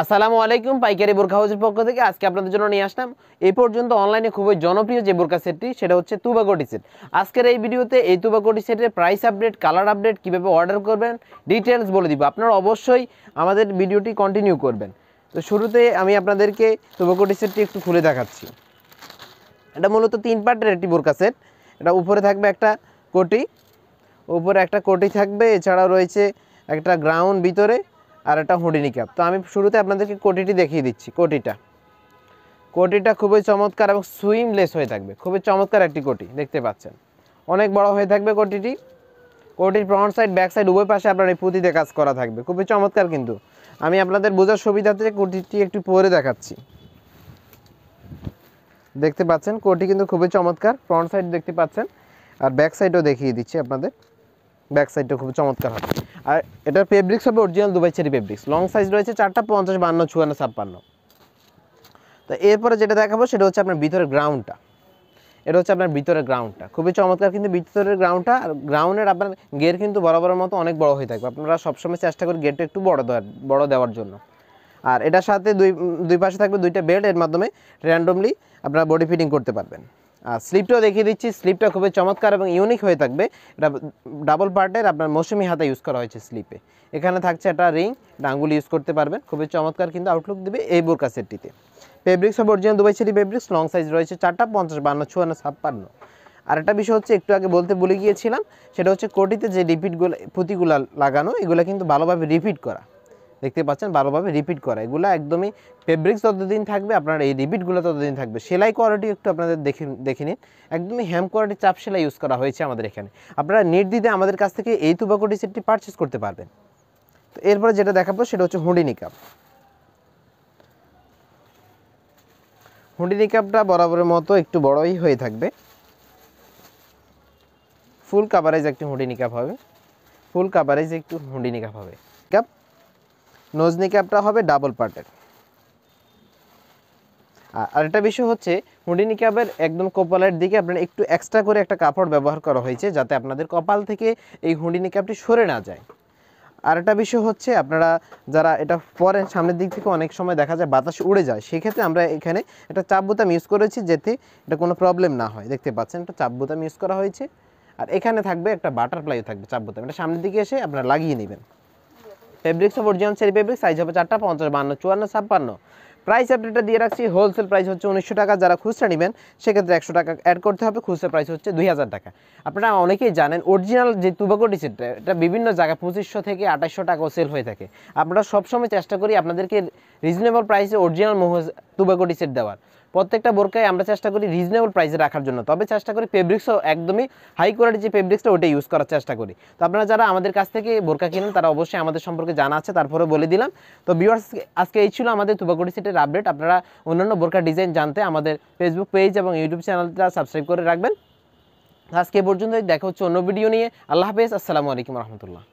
আসসালামু আলাইকুম, পাইকারি বোরখা হাউসের পক্ষ থেকে আজকে আপনাদের জন্য নিয়ে আসলাম। এই পর্যন্ত অনলাইনে খুবই জনপ্রিয় যে বোরকা সেটটি, সেটা হচ্ছে তুবাকোটি সেট। আজকের এই ভিডিওতে এই তুবাকোটি সেটের প্রাইস আপডেট কালার আপডেট কীভাবে অর্ডার করবেন ডিটেলস বলে দিব। আপনারা অবশ্যই আমাদের ভিডিওটি কন্টিনিউ করবেন। তো শুরুতে আমি আপনাদেরকে তুবাকোটি সেটটি একটু খুলে দেখাচ্ছি। এটা মূলত তিন পার্টের একটি বোরকা সেট। এটা উপরে থাকবে একটা কোটি, উপরে একটা কোটি থাকবে, এছাড়াও রয়েছে একটা গ্রাউন্ড ভিতরে। আর একটা হুডিনি ক্যাপ তো আমি শুরুতে আপনাদেরকে কোটিটি দেখিয়ে দিচ্ছি, কোটিটা। কোটিটা খুবই চমৎকার এবং সুইমলেস হয়ে থাকবে। খুবই চমৎকার একটি কোটি, দেখতে পাচ্ছেন। অনেক বড় হয়ে থাকবে কোটিটি। কোটির ফ্রন্ট সাইড ব্যাক সাইড উভয় পাশে আপনার এই পুঁতিতে কাজ করা থাকবে। খুবই চমৎকার কিন্তু। আমি আপনাদের বোঝার সুবিধাতে কোটিটি একটু পরে দেখাচ্ছি। দেখতে পাচ্ছেন, কোটি কিন্তু খুবই চমৎকার। ফ্রন্ট সাইড দেখতে পাচ্ছেন। আর ব্যাক সাইডও দেখিয়ে দিচ্ছি আপনাদের। ব্যাক সাইডটা খুব চমৎকার হবে। আর এটার ফেব্রিক্স হবে original Dubai cherry fabrics long size রয়েছে চারটা, পঞ্চাশ, বান্ন, চুয়ান্ন, ছাপ্পান্ন। তো এরপরে যেটা দেখাবো সেটা হচ্ছে আপনার ভিতরের গ্রাউন্ডটা এটা হচ্ছে আপনার ভিতরের গ্রাউন্ডটা খুবই চমৎকার কিন্তু ভিতরের গ্রাউন্ডটা আর গ্রাউন্ডের আপনার গের কিন্তু বরাবরের মতো অনেক বড় হয়ে থাকবে। আপনারা সবসময় চেষ্টা করি গেটটা একটু বড় দেওয়ার বড় দেওয়ার জন্য। আর এটার সাথে দুই দুই পাশে থাকবে দুইটা বেল্ট এর মাধ্যমে র্যান্ডমলি আপনারা বডি ফিটিং করতে পারবেন। স্লিপটাও দেখিয়ে দিচ্ছি। স্লিপটা খুবই চমৎকার এবং ইউনিক হয়ে থাকবে। এটা ডাবল পার্টের আপনার মৌসুমি হাতা ইউজ করা হয়েছে স্লিপে এখানে থাকছে একটা রিং ডাঙ্গুল ইউজ করতে পারবেন। খুবই চমৎকার কিন্তু আউটলুক দেবে এই বোরকা সেটটিতে fabrics of original Dubai cherry fabrics long size রয়েছে চারটা, পঞ্চাশ, বান্ন, চুয়ান্ন, ছাপ্পান্ন। আর একটা বিষয় হচ্ছে, একটু আগে বলতে ভুলে গিয়েছিলাম, সেটা হচ্ছে কোটিতে যে রিপিটগুলো পুঁতিগুলো লাগানো, এগুলো কিন্তু ভালোভাবে রিপিট করা। দেখতে পাচ্ছেন ভালোভাবে রিপিট করা। এগুলো একদমই ফেব্রিক্স ততদিন থাকবে, আপনার এই রিপিটগুলো ততদিন থাকবে। সেলাই কোয়ালিটি একটু আপনাদের দেখে দেখে নিন। একদমই হ্যাম কোয়ালিটির চাপ সেলাই ইউজ করা হয়েছে আমাদের এখানে। আপনারা নির্দ্বিধে আমাদের কাছ থেকে এই তুবাকোটি সেটটি পারচেস করতে পারবেন। তো এরপরে যেটা দেখাবো, সেটা হচ্ছে হুডি নিকাপ হুডি নিকাপটা বরাবরের মতো একটু বড়ই হয়ে থাকবে। ফুল কাভারেজ একটি হুডি নিকাপ হবে। ফুল কাভারেজ একটু হুডি নিকাপ হবে। কাপ নজনি ক্যাপটা হবে ডাবল পার্টের আর আরেকটা বিষয় হচ্ছে হুডিনি ক্যাপের একদম কপালের দিকে আপনার একটু এক্সট্রা করে একটা কাপড় ব্যবহার করা হয়েছে যাতে আপনাদের কপাল থেকে এই হুডিনি ক্যাপটি সরে না যায়। আর একটা বিষয় হচ্ছে, আপনারা যারা এটা পরেন সামনের দিক থেকে অনেক সময় দেখা যায় বাতাস উড়ে যায়, সেক্ষেত্রে আমরা এখানে একটা চাপ বোতাম ইউজ করেছি যাতে এটা কোনো প্রবলেম না হয়। দেখতে পাচ্ছেন, একটা চাপ বোতাম ইউজ করা হয়েছে। আর এখানে থাকবে একটা বাটারফ্লাই থাকবে চাপ বোতাম। এটা সামনের দিকে এসে আপনারা লাগিয়ে নেবেন। Fabrics of original cherry fabric size হবে চারটা, পঞ্চাশ বান্ন চুয়ান্ন, ছাপ্পান্ন। প্রাইস আপডেটটা দিয়ে রাখছি হোলসেল প্রাইস হচ্ছে উনিশশো টাকা। যারা খুচরা নেবেন, সেক্ষেত্রে একশো টাকা অ্যাড করতে হবে খুচরা প্রাইস হচ্ছে দুই হাজার টাকা। আপনারা অনেকেই জানেন অরিজিনাল যে তুবাকোটি সেটটা এটা বিভিন্ন জায়গায় পঁচিশশো থেকে আঠাশশো টাকাও সেল হয়ে থাকে। আমরা সবসময় চেষ্টা করি আপনাদেরকে রিজনেবল প্রাইসে অরিজিনাল মোহজ তুবাকোটি সেট দেওয়ার। প্রত্যেকটা বোরকায় আমরা চেষ্টা করি রিজনেবল প্রাইসে রাখার জন্য। তবে চেষ্টা করি ফেব্রিক্সও একদমই হাই কোয়ালিটি যে ফেব্রিক্সটা ওটা ইউজ করার চেষ্টা করি। তো আপনারা যারা আমাদের কাছ থেকে বোরকা কিনেন, তারা অবশ্যই আমাদের সম্পর্কে জানা আছে তারপরে বলে দিলাম। তো ভিউয়ার্স আজকে এই ছিল আমাদের তুবাকুটি সেটের আপডেট আপনারা অন্যান্য বোরকা ডিজাইন জানতে আমাদের ফেসবুক পেজ এবং ইউটিউব চ্যানেলটা সাবস্ক্রাইব করে রাখবেন। আজকে এ পর্যন্ত দেখা হচ্ছে অন্য ভিডিও নিয়ে। আল্লাহ হাফেজ, আসসালামু আলাইকুম রহমতুল্লাহ।